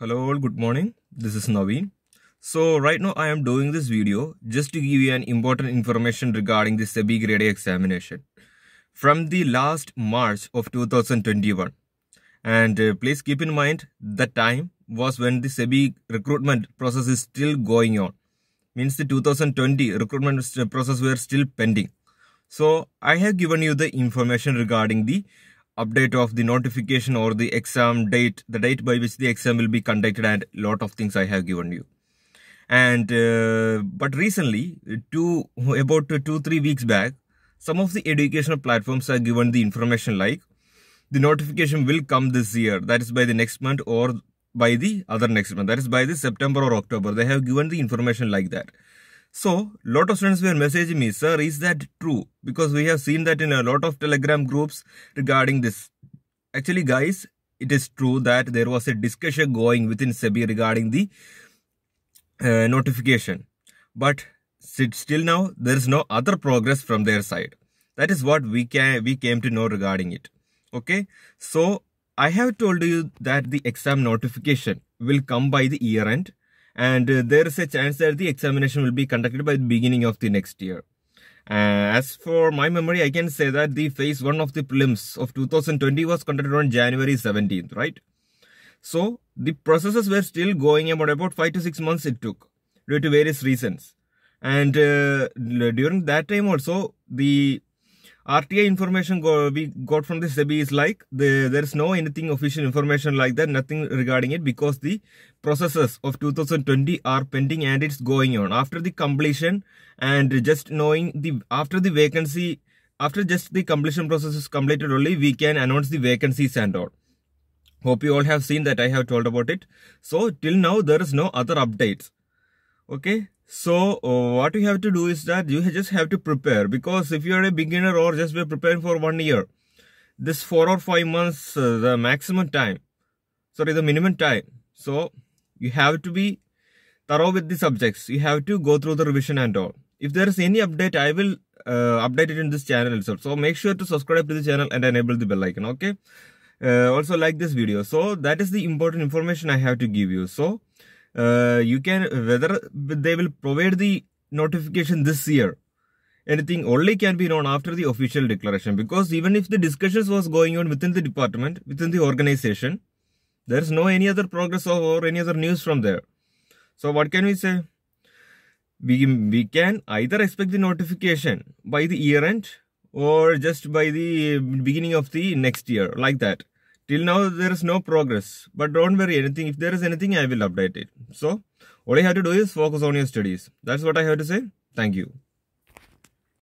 Hello all, good morning. This is Naveen. So right now I am doing this video just to give you an important information regarding the SEBI Grade A examination from the last March of 2021. And uh, please keep in mind the time was when the SEBI recruitment process is still going on. Means the 2020 recruitment process were still pending. So I have given you the information regarding the update of the notification or the exam date, the date by which the exam will be conducted and lot of things I have given you. And uh, but recently, two about two three weeks back, some of the educational platforms are given the information like the notification will come this year, that is by the next month or by the other next month, that is by the September or October. They have given the information like that. So, lot of students were messaging me, sir, is that true? Because we have seen that in a lot of telegram groups regarding this. Actually, guys, it is true that there was a discussion going within SEBI regarding the uh, notification. But still now, there is no other progress from their side. That is what we can we came to know regarding it. Okay, so I have told you that the exam notification will come by the year end and uh, there is a chance that the examination will be conducted by the beginning of the next year. Uh, as for my memory, I can say that the phase 1 of the prelims of 2020 was conducted on January 17th, right? So, the processes were still going about about 5 to 6 months it took due to various reasons. And uh, during that time also, the RTI information go, we got from the SEBI is like the, there is no anything official information like that, nothing regarding it because the processes of 2020 are pending and it's going on. After the completion and just knowing the after the vacancy, after just the completion process is completed only, we can announce the vacancies and all. Hope you all have seen that I have told about it. So till now there is no other updates. Okay, so uh, what you have to do is that you just have to prepare because if you are a beginner or just be preparing for one year, this four or five months, uh, the maximum time, sorry, the minimum time. So you have to be thorough with the subjects. You have to go through the revision and all. If there is any update, I will uh, update it in this channel itself. So make sure to subscribe to the channel and enable the bell icon. Okay. Uh, also like this video. So that is the important information I have to give you. So uh, you can whether they will provide the notification this year anything only can be known after the official declaration. Because even if the discussions was going on within the department within the organization there is no any other progress or any other news from there. So what can we say? We we can either expect the notification by the year end or just by the beginning of the next year like that till now there is no progress. But don't worry anything if there is anything i will update it. So all you have to do is focus on your studies. That's what i have to say. Thank you